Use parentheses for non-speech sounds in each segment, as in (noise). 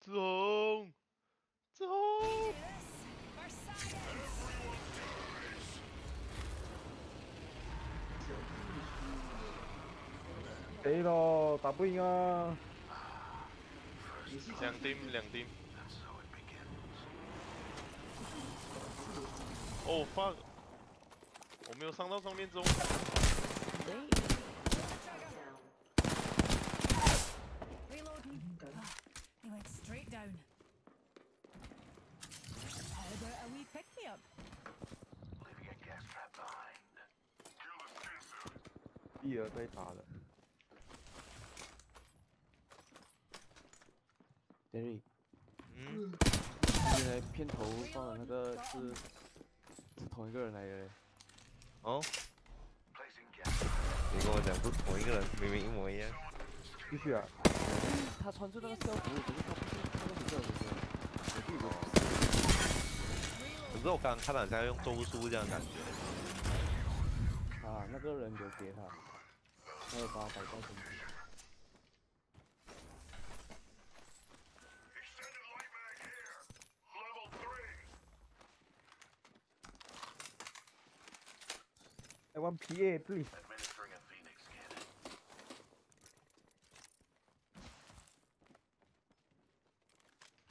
走走!谁咯？打不赢啊！两丁两丁。哦 fuck！我没有伤到上面中。一儿被打了。Derry，嗯，原来片头放的那个是是同一个人来的嘞。哦。你跟我讲是同一个人，明明一模一样。继续啊！他穿着那个校服，可是他不是那个学校的人。我自己都可是我刚刚看到好像用咒术这样感觉。啊，那个人有给他，他有把他摆在身边。I want PA please。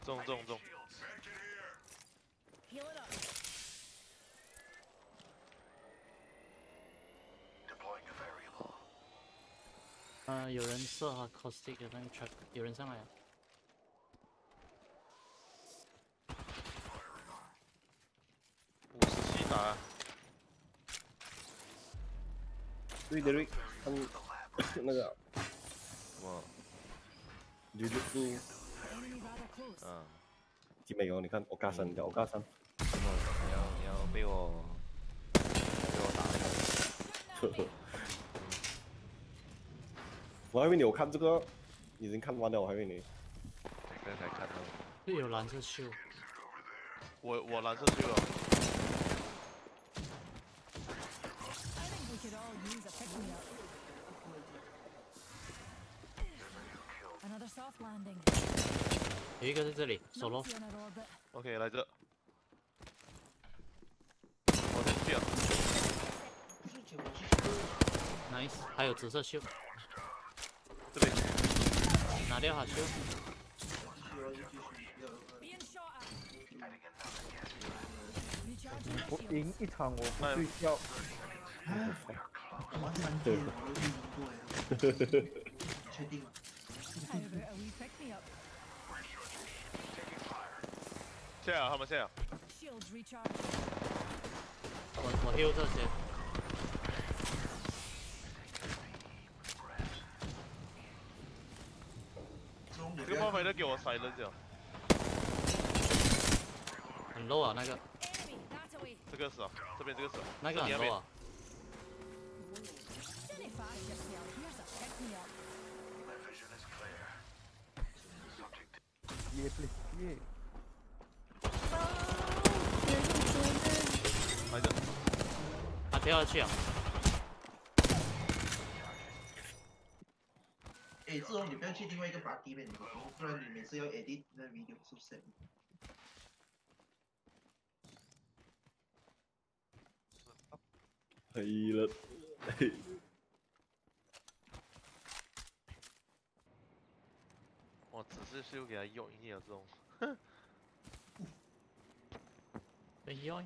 中中中，呃，有人设好 caustic 的那个有人上来了。五十七打。对的对，看那个什.嗯，姐妹哦，你看我加深的，我加深。什么？你要你要被我被我打。(laughs) 我还以为你我看这个，已经看完了，我还以为你。你刚才看到了。队有蓝色秀。我我蓝色秀了。有一个在这里，守楼。OK，来这。我先去啊。Nice，还有紫色秀。拿掉他秀，Being shot at. Recharging 我 my shield. 赢一场我不睡觉。玩三天我都没赢过哎，确定吗来啊，他们下来啊。我我 heal 这些，这个炮飞都给我塞了就。很 low 啊那个。这个是啊，这边这个是。那个很 low 啊。耶飞耶。来着，他掉下去啊。哎，志宏，你不要去另外一个 party 面，不然你每次要 edit 那 video 是不是？可以了。(laughs) 哇，只是修给他用一秒钟。(laughs) 哎呦，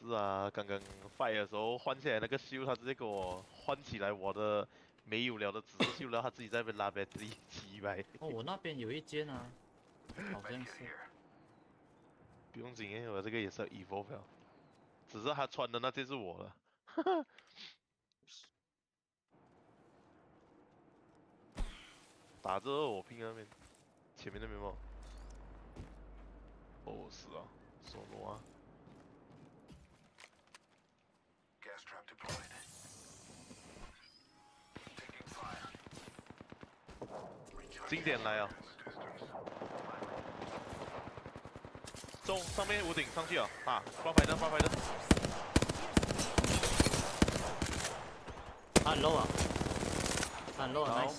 是啊，刚刚 fight 的时候换起来那个修，他直接给我换起来我的没有聊的只是秀，然后他自己在那边拉 battery (laughs) 七百。哦，我那边有一间啊，好像是，不用紧，因为我这个也是要 evolve 了，只是他穿的那件是我的。(laughs) 打这我拼那边，前面那边吗？哦，是啊，索罗啊。经典来啊！中上面屋顶上去啊！啊，发牌灯，发牌灯。他很 low 啊，他很 low 啊好，nice，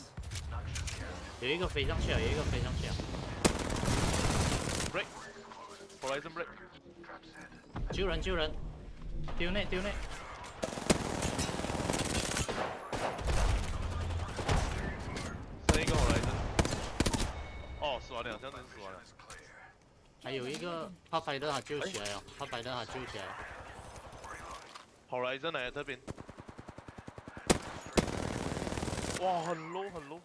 有一个飞上去啊，有一个飞上去啊，break，Horizon break，救人救人，丢内丢内，剩一个 Horizon。哦，死完了，这样子死完了。还有一个他拍的他救起来了，他拍的他救起来了。Horizon 来这边。哇，很 low 很 low，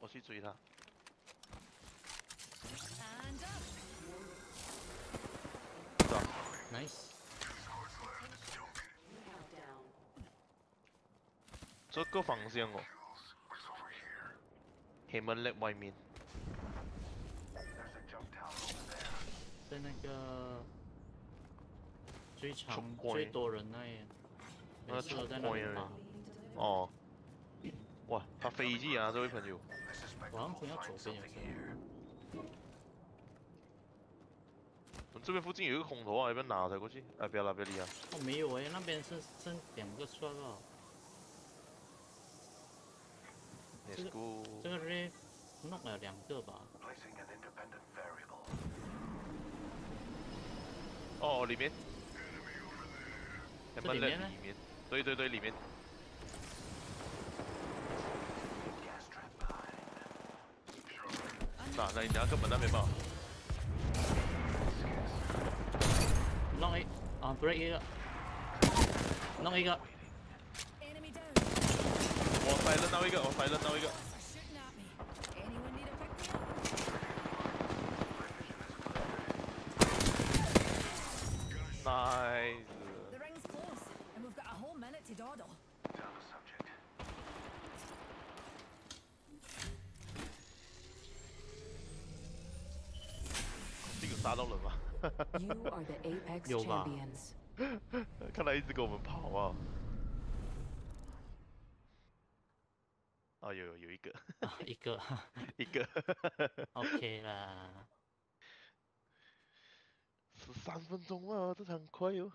我去追他。，Nice，这个方向哦。黑门 lab 外面。在那个最长最多人那里，那每次都在那打。哦。哇，他飞机啊，这位朋友。我好像听到左边有声音。我们这边附近有一个空投啊，要不要拿才过去？哎，不要了，不要理啊。哦，没有诶，那边是剩两个刷了。Let's go。这个 r 弄了两个吧？哦，里面。黑门这里面。对对对，里面。那那你拿根本那边吧。弄一啊，break 一个，弄一个，Enemy down. 我塞扔到一个，我塞扔到一个。Nice。 The ring's close, and we've got a whole minute to dawdle. 这个杀到人吗？ You are the Apex Yo, va. champions. (laughs) 看来一直跟我们跑啊。啊，有有有一个，啊一个一个， ，OK (laughs) 啦。 (laughs) 十三分钟啊，这场快哟。